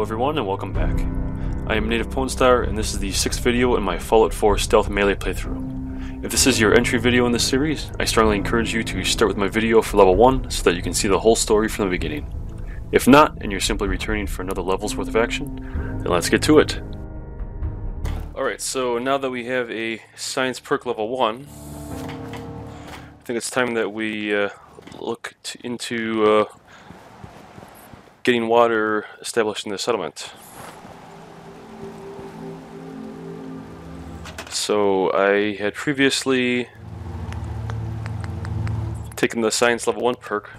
Hello everyone and welcome back. I am Native Pwnstar and this is the sixth video in my Fallout 4 Stealth Melee playthrough. If this is your entry video in this series, I strongly encourage you to start with my video for level 1 so that you can see the whole story from the beginning. If not, and you're simply returning for another level's worth of action, then let's get to it. Alright, so now that we have a science perk level 1, I think it's time that we uh, look into uh, getting water established in the settlement. So I had previously taken the science level 1 perk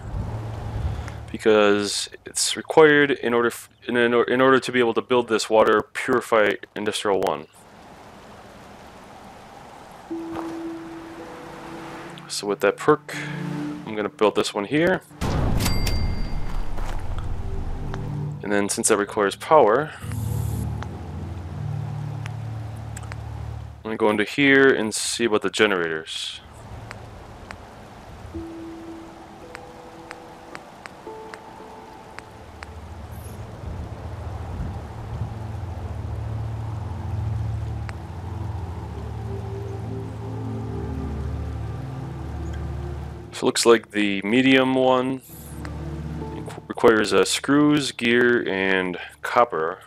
because it's required in order in, in, in order to be able to build this water purify industrial 1. So with that perk, I'm going to build this one here. And then since that requires power, I'm going to go into here and see about the generators. So it looks like the medium one requires uh, screws, gear, and copper,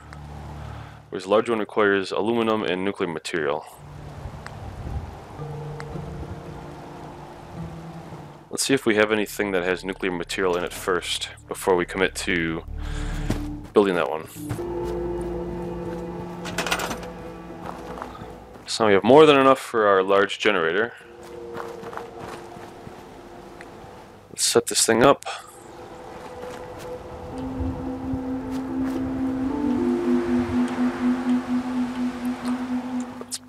whereas the large one requires aluminum and nuclear material. Let's see if we have anything that has nuclear material in it first, before we commit to building that one. So we have more than enough for our large generator. Let's set this thing up.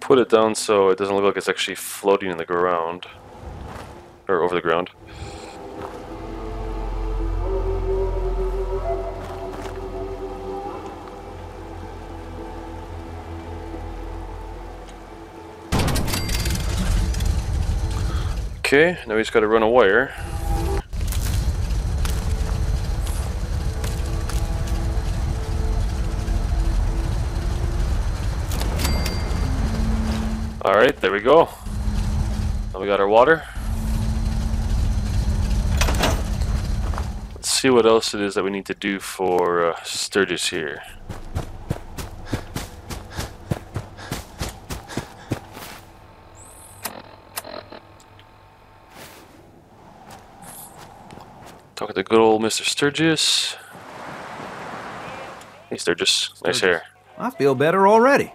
Put it down so it doesn't look like it's actually floating in the ground. Or over the ground. Okay, now he's gotta run a wire. Alright, there we go. Now we got our water. Let's see what else it is that we need to do for uh, Sturgis here. Talking to good old Mr. Sturgis. Hey Sturgis, nice hair. I feel better already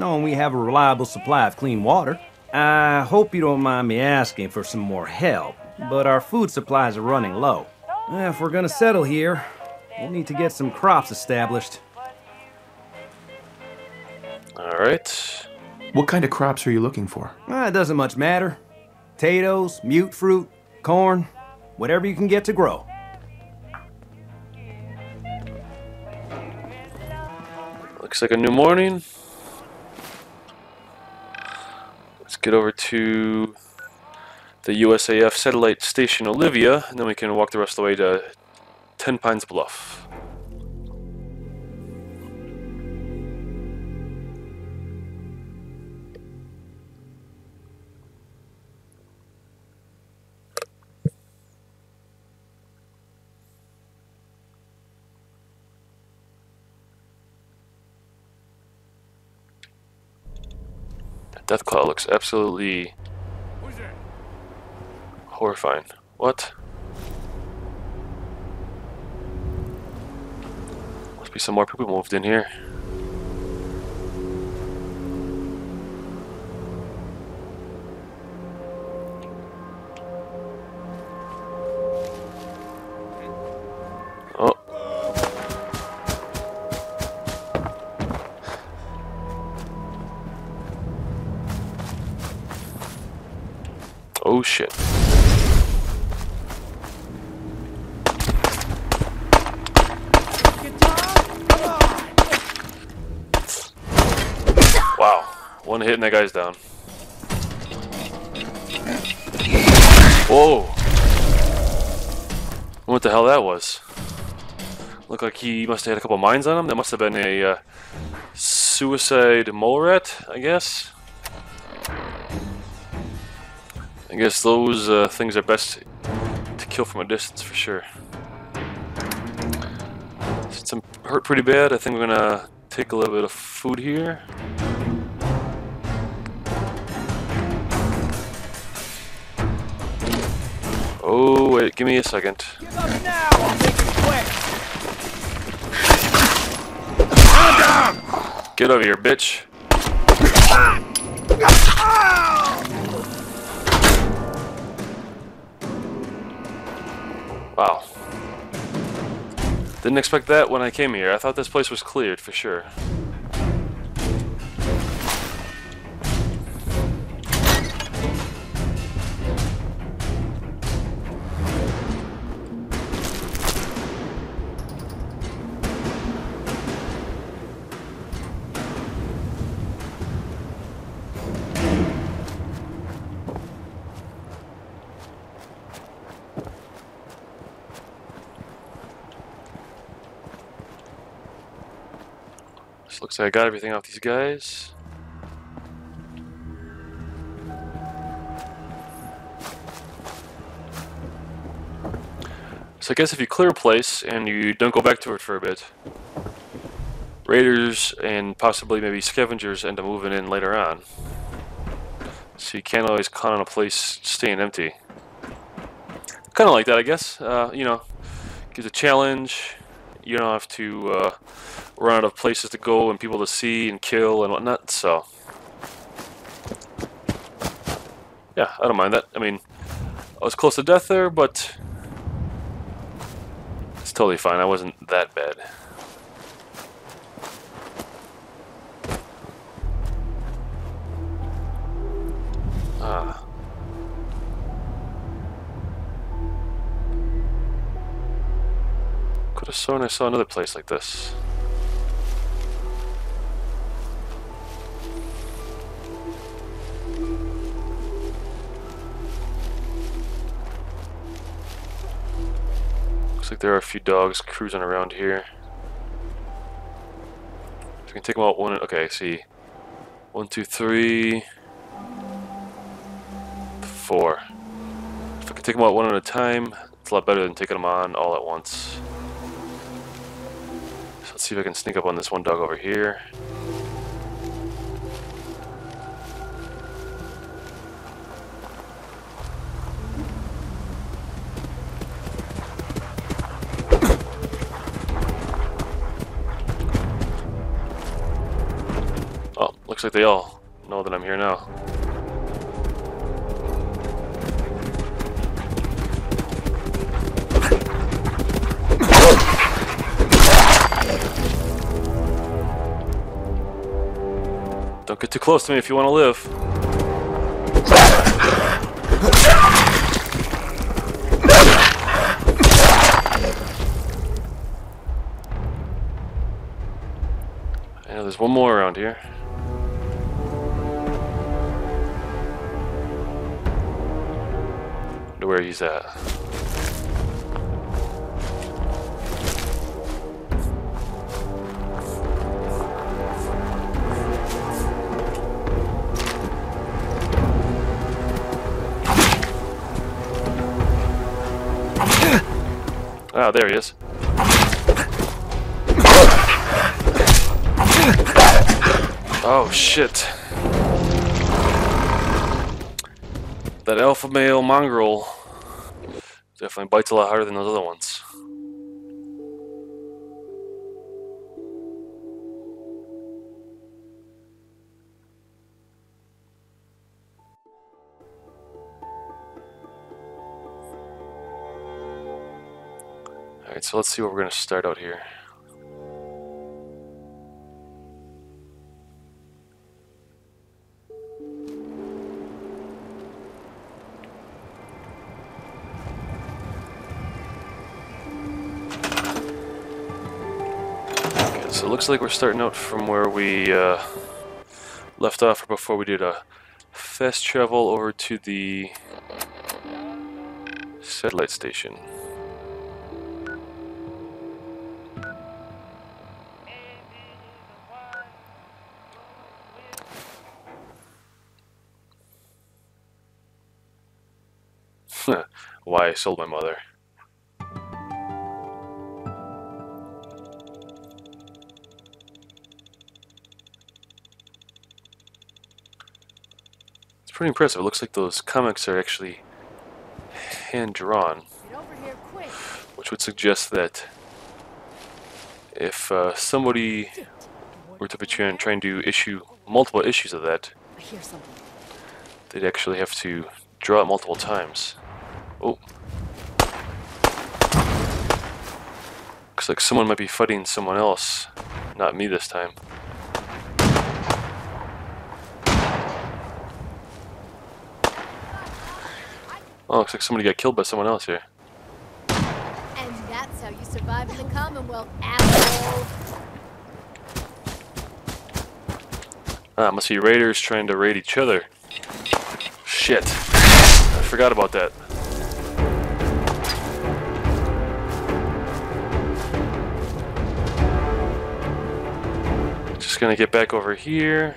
knowing we have a reliable supply of clean water. I hope you don't mind me asking for some more help, but our food supplies are running low. If we're gonna settle here, we'll need to get some crops established. Alright. What kind of crops are you looking for? Uh, it doesn't much matter. Potatoes, mutfruit, corn, whatever you can get to grow. Looks like a new morning. Get over to the USAF satellite station Olivia, and then we can walk the rest of the way to Ten Pines Bluff. Deathclaw looks absolutely horrifying. What? Must be some more people moved in here. He must have had a couple mines on him. That must have been a uh, suicide mole rat, I guess. I guess those uh, things are best to kill from a distance for sure. Since I'm hurt pretty bad, I think we're gonna take a little bit of food here. Oh, wait, give me a second. Get over here, bitch. Wow. Didn't expect that when I came here. I thought this place was cleared for sure. Looks like I got everything off these guys. So I guess if you clear a place and you don't go back to it for a bit, raiders and possibly maybe scavengers end up moving in later on. So you can't always count on a place staying empty. Kind of like that, I guess. Uh, you know, gives a challenge. You don't have to uh, run out of places to go and people to see and kill and whatnot. So, yeah, I don't mind that. I mean, I was close to death there, but it's totally fine. I wasn't that bad. Ah. Could have sworn I saw another place like this. Like there are a few dogs cruising around here. So we can take them out one. Okay, see. One, two, three, four. If I can take them out one at a time, it's a lot better than taking them on all at once. So let's see if I can sneak up on this one dog over here. Looks like they all know that I'm here now. Don't get too close to me if you want to live. I know there's one more around here. Where he's at. Ah, there he is. Oh shit. That alpha male mongrel definitely bites a lot harder than those other ones. Alright, so let's see what we're going to start out here. So it looks like we're starting out from where we uh, left off before we did a fast travel over to the satellite station. Why I sold my mother. Pretty impressive. It looks like those comics are actually hand drawn, Get over here quick. which would suggest that if uh, somebody were to be trying, trying to issue multiple issues of that, I hear something. they'd actually have to draw it multiple times. Oh. Looks like someone might be fighting someone else. Not me this time. Oh, looks like somebody got killed by someone else here. And that's how you survive in the Commonwealth, asshole. Ah, must be raiders trying to raid each other. Shit. I forgot about that. Just gonna get back over here.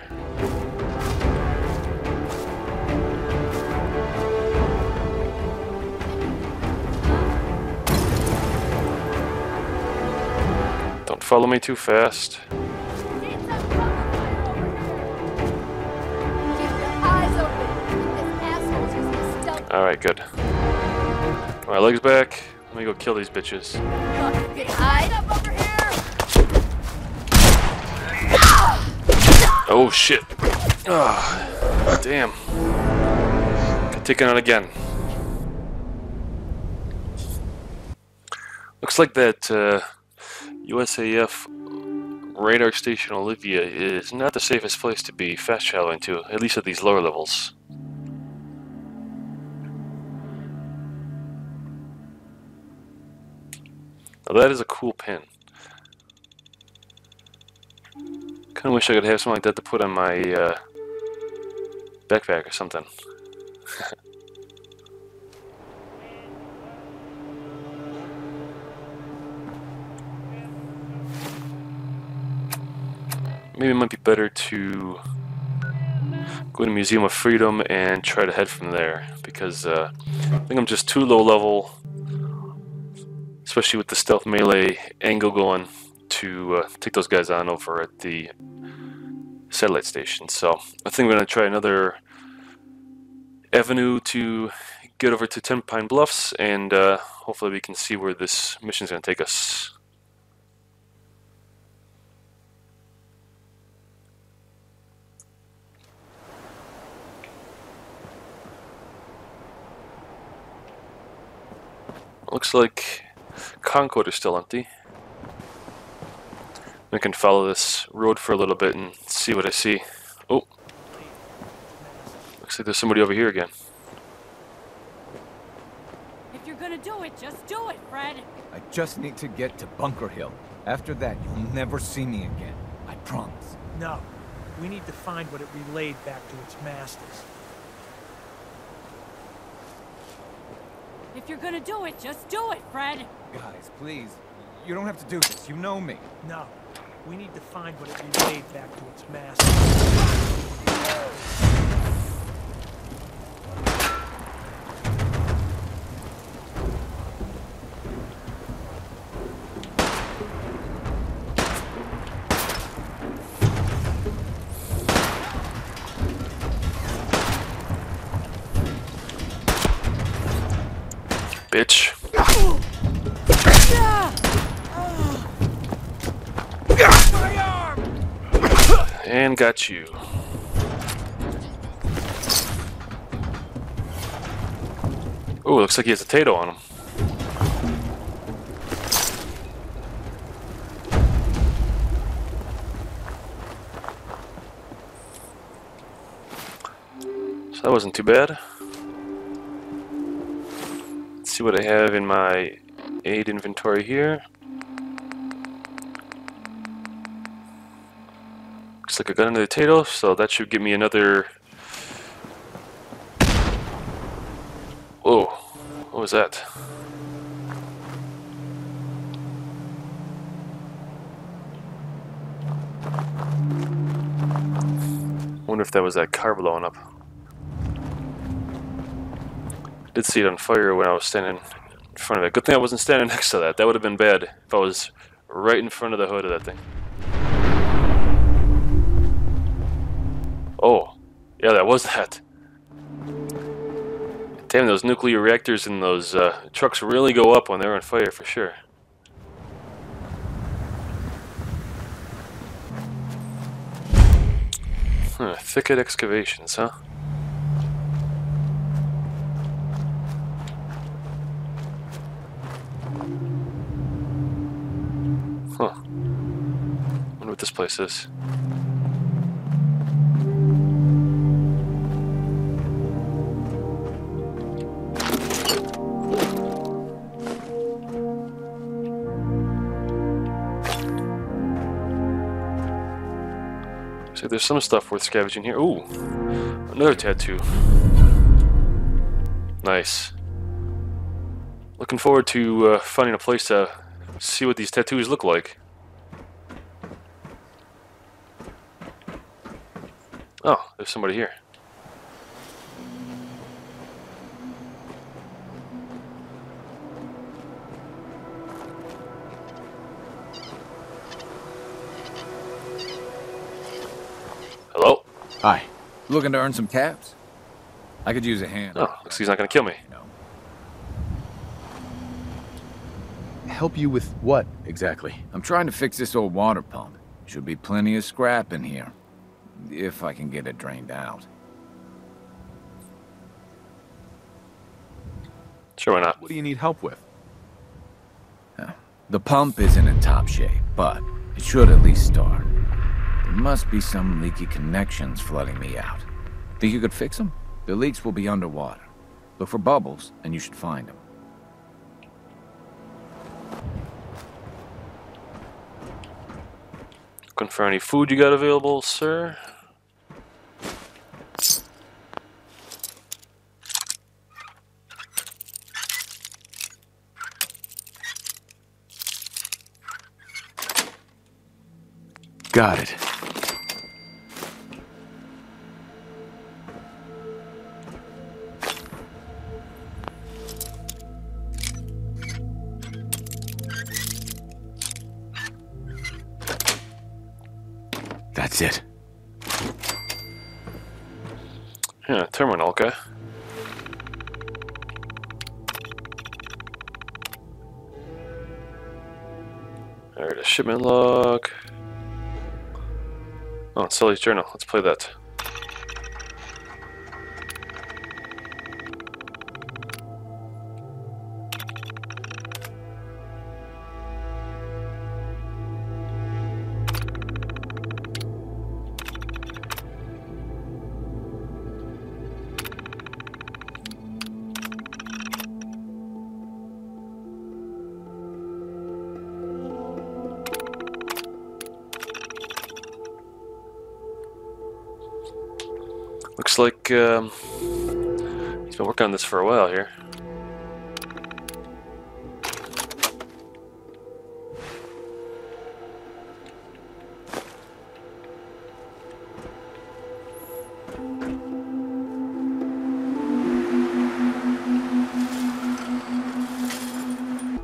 Follow me too fast. Alright, good. My legs back. Let me go kill these bitches. Get. Oh shit. Ah, damn. Got taken out again. Looks like that uh, USAF radar station Olivia is not the safest place to be fast traveling to, at least at these lower levels. Now that is a cool pin. Kind of wish I could have something like that to put on my uh, backpack or something. Maybe it might be better to go to Museum of Freedom and try to head from there because uh, I think I'm just too low level, especially with the stealth melee angle going, to uh, take those guys on over at the satellite station. So I think we're going to try another avenue to get over to Ten Pine Bluffs, and uh, hopefully we can see where this mission is going to take us. Looks like Concord is still empty. I can follow this road for a little bit and see what I see. Oh. Looks like there's somebody over here again. If you're gonna do it, just do it, Fred. I just need to get to Bunker Hill. After that, you'll never see me again. I promise. No. We need to find what it relayed back to its masters. If you're gonna do it, just do it, Fred. Guys, please. You don't have to do this. You know me. No. We need to find what it relayed back to its masters. Got you. Oh, looks like he has a tato on him. So that wasn't too bad. Let's see what I have in my aid inventory here. Looks like I got another potato, so that should give me another. Whoa, what was that? Wonder if that was that car blowing up. I did see it on fire when I was standing in front of it. Good thing I wasn't standing next to that. That would have been bad if I was right in front of the hood of that thing. Oh, yeah, that was that. Damn, those nuclear reactors and those uh, trucks really go up when they're on fire for sure. Huh, thicket excavations, huh? Huh. Wonder what this place is. There's some stuff worth scavenging here. Ooh, another tattoo. Nice. Looking forward to uh, finding a place to see what these tattoos look like. Oh, there's somebody here. Looking to earn some caps? I could use a hand. Oh, looks he's not gonna kill me. You know. Help you with what, exactly? I'm trying to fix this old water pump. Should be plenty of scrap in here. If I can get it drained out. Sure, why not? What do you need help with? The pump isn't in top shape, but it should at least start. There must be some leaky connections flooding me out. Think you could fix them? The leaks will be underwater. Look for bubbles, and you should find them. Looking for any food you got available, sir? Got it. That's it. Yeah, terminal, okay. Alright, a shipment log. Oh, Sully's journal. Let's play that. On this for a while here.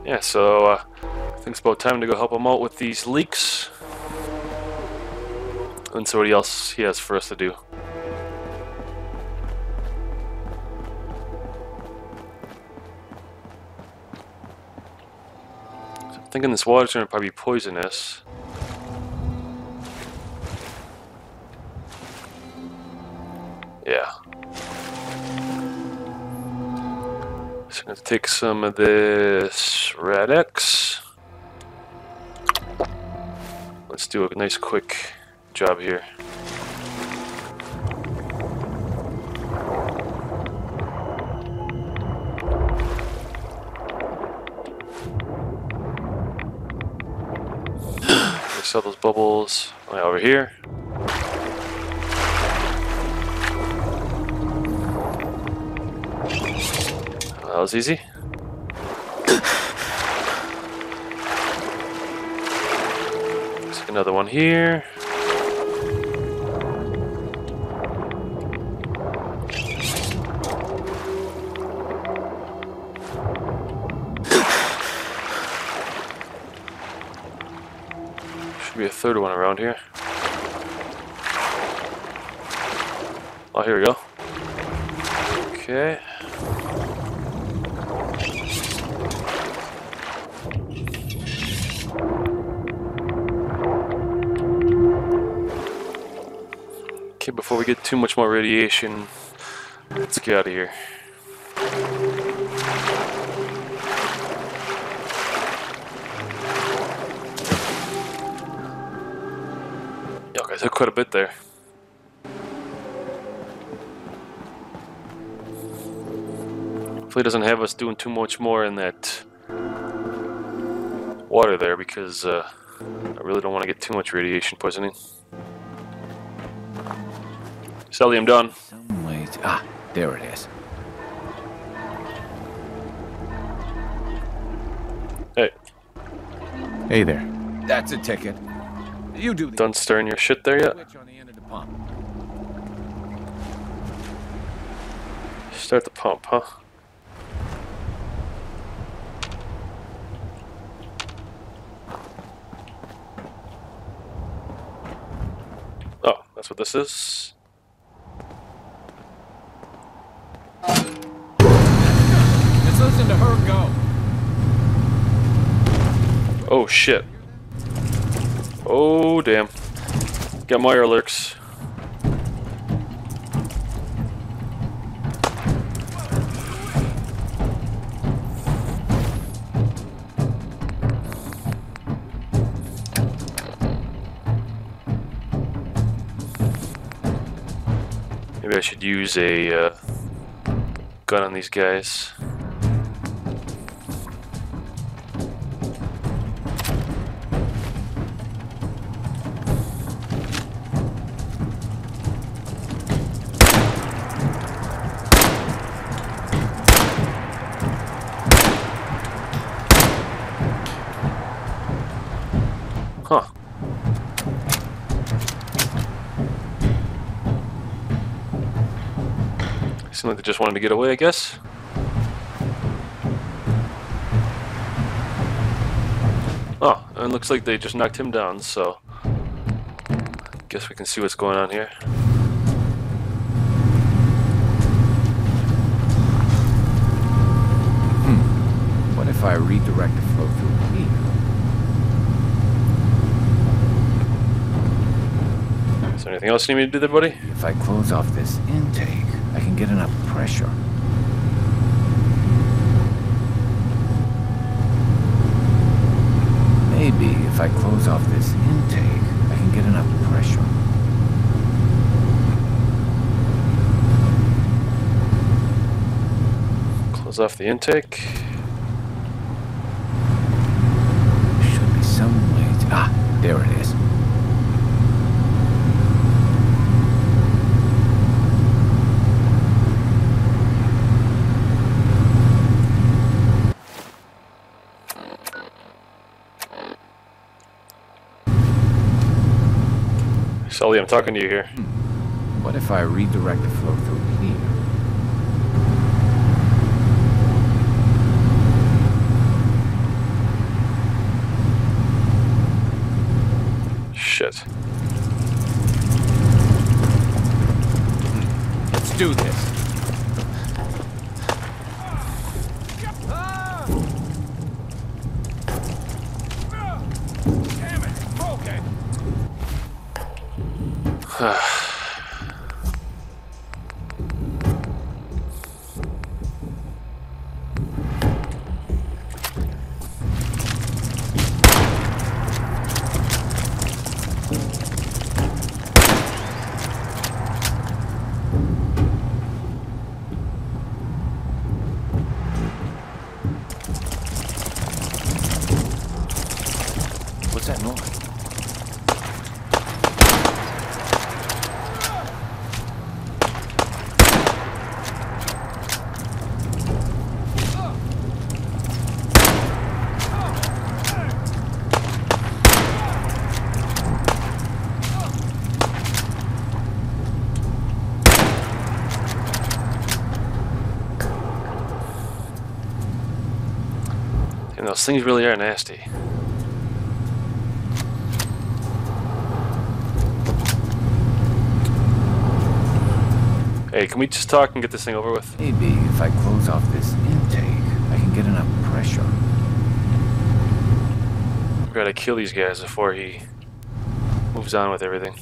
Yeah, so uh, I think it's about time to go help him out with these leaks. And see what else he has for us to do. Thinking this water's gonna probably be poisonous. Yeah. So I'm gonna take some of this Rad-X. Let's do a nice quick job here. Those bubbles right over here. That was easy. Take another one here. Third one around here. Oh, here we go. Okay. Okay, before we get too much more radiation, let's get out of here. Took quite a bit there. Hopefully it doesn't have us doing too much more in that water there because uh, I really don't want to get too much radiation poisoning. Sully, I'm done. Some ways. Ah, there it is. Hey, Hey there. That's a ticket. You do done stirring your shit there yet? switch on the end of the pump. Start the pump, huh? Oh, that's what this is. Just listen to her go. Oh shit. Oh damn. Got my alerts. Maybe I should use a uh, gun on these guys. Seemed like they just wanted to get away, I guess. Oh, and it looks like they just knocked him down, so... I guess we can see what's going on here. Hmm. What if I redirect the flow through here? Is there anything else you need me to do there, buddy? If I close off this intake, get enough pressure. Maybe if I close off this intake, I can get enough pressure. Close off the intake. Should be some way to... Ah, there it is. Oh, Sully, I'm talking to you here. Hmm. What if I redirect the flow through here? Shit. Hmm. Let's do this. things really are nasty. Hey, can we just talk and get this thing over with? Maybe if I close off this intake, I can get enough pressure. We gotta kill these guys before he moves on with everything.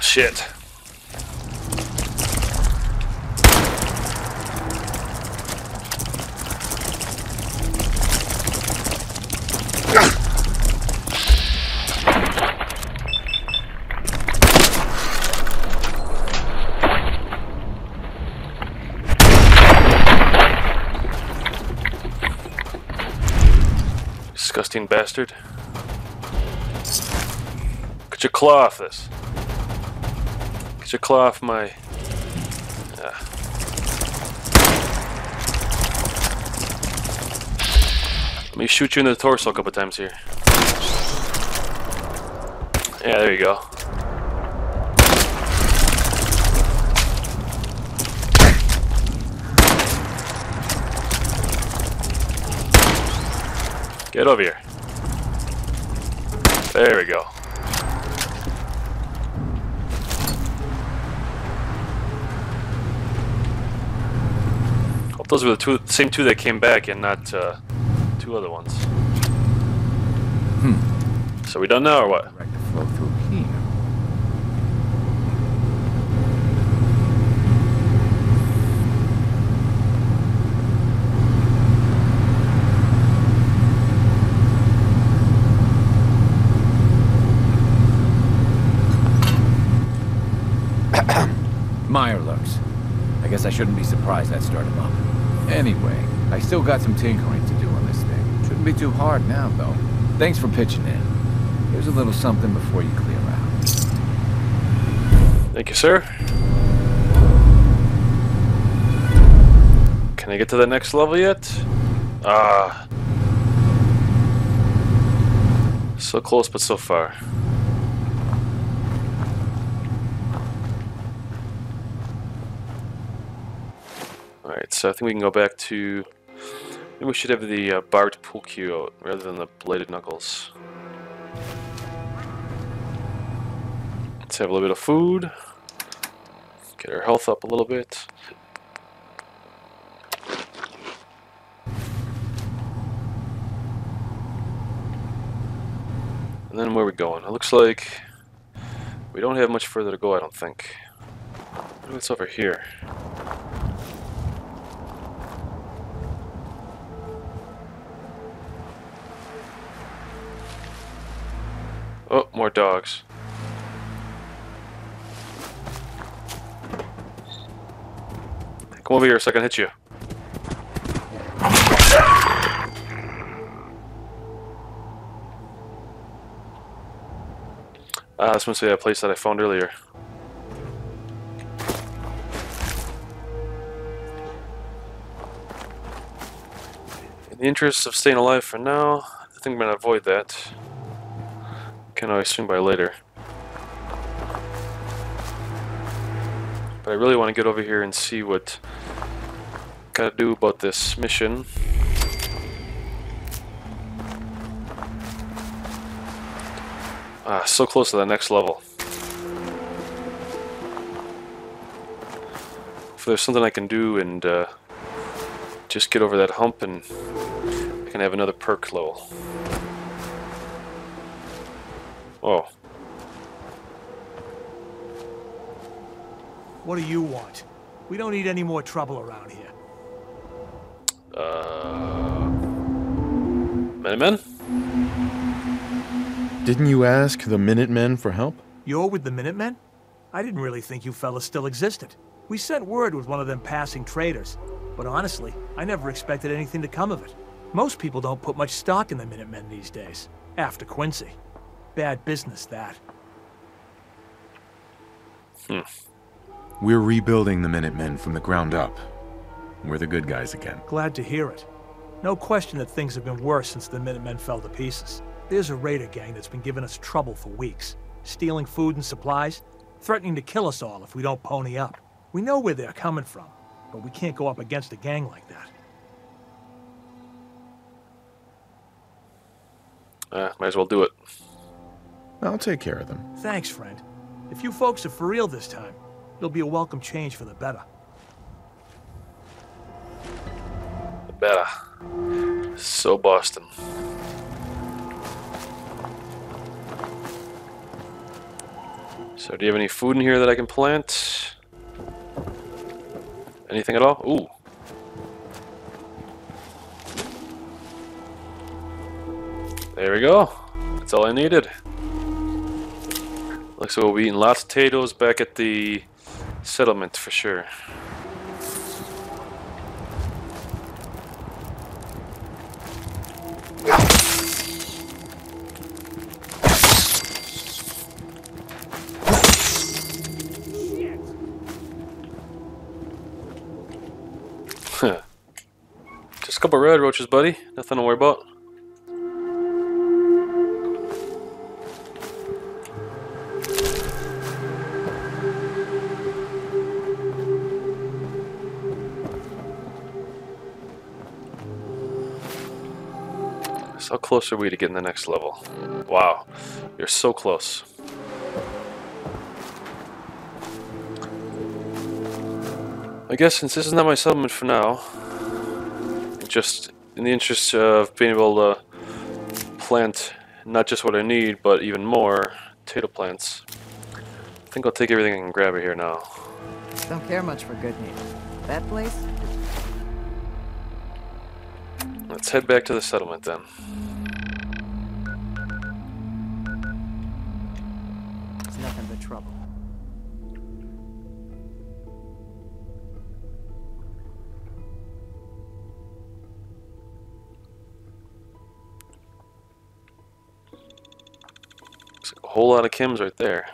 Shit. Disgusting bastard. Could you claw off this? Get your claw off my... Ah. Let me shoot you in the torso a couple times here. Yeah, there you go. Get over here. There we go. Hope those were the two, same two that came back and not uh, two other ones. Hmm. So we done now or what? Direct the flow through here. Mirelurks. I guess I shouldn't be surprised that started up. Anyway, I still got some tinkering to do on this thing. Shouldn't be too hard now, though. Thanks for pitching in. Here's a little something before you clear out. Thank you, sir. Can I get to the next level yet? Ah. So close, but so far. Alright, so I think we can go back to... We should have the uh, barbed pool cue out rather than the bladed knuckles. Let's have a little bit of food. Get our health up a little bit. And then where are we going? It looks like we don't have much further to go, I don't think. What's over here? Oh, more dogs. Come over here so I can hit you. Ah, this must be that place that I found earlier. In the interest of staying alive for now, I think I'm gonna avoid that. Can always swing by later. But I really want to get over here and see what gotta do about this mission. Ah, so close to the next level. If there's something I can do and uh, just get over that hump and I can have another perk level. Oh, What do you want? We don't need any more trouble around here. uh... Minutemen? Didn't you ask the Minutemen for help? You're with the Minutemen? I didn't really think you fellas still existed. We sent word with one of them passing traders, but honestly, I never expected anything to come of it. Most people don't put much stock in the Minutemen these days, after Quincy. Bad business, that. We're rebuilding the Minutemen from the ground up. We're the good guys again. Glad to hear it. No question that things have been worse since the Minutemen fell to pieces. There's a raider gang that's been giving us trouble for weeks, stealing food and supplies, threatening to kill us all if we don't pony up. We know where they're coming from, but we can't go up against a gang like that. Uh, might as well do it. I'll take care of them. Thanks, friend. If you folks are for real this time, it'll be a welcome change for the better. The Better. So Boston. So do you have any food in here that I can plant? Anything at all? Ooh. There we go. That's all I needed. Looks like we'll be eating lots of potatoes back at the settlement for sure. Huh. Just a couple radroaches, buddy. Nothing to worry about. Close are we to getting the next level? Wow, you're so close. I guess since this is not my settlement for now, just in the interest of being able to plant not just what I need, but even more potato plants, I think I'll take everything I can grab here now. Don't care much for good news. That place? Let's head back to the settlement then. Whole lot of chems right there.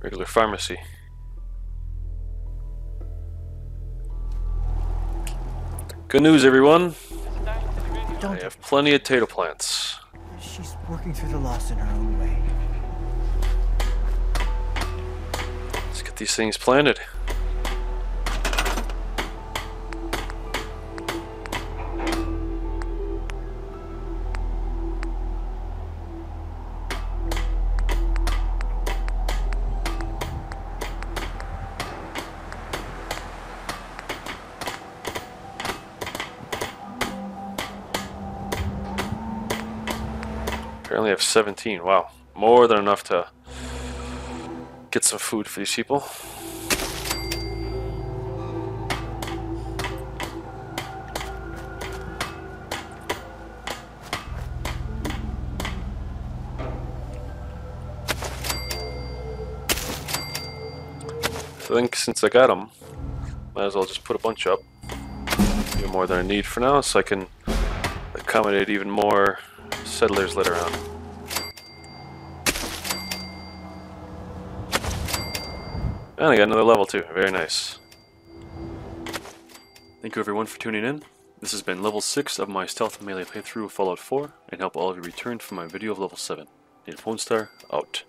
Regular pharmacy. Good news, everyone. I Don't. have plenty of potato plants. She's working through the loss in her own way. Let's get these things planted. Have 17. Wow. More than enough to get some food for these people. I think since I got them, might as well just put a bunch up. Even more than I need for now, so I can accommodate even more settlers later on. And I got another level too. Very nice. Thank you everyone for tuning in. This has been level 6 of my stealth melee playthrough of Fallout 4, and help all of you return for my video of level 7. Native Pwnstar, out.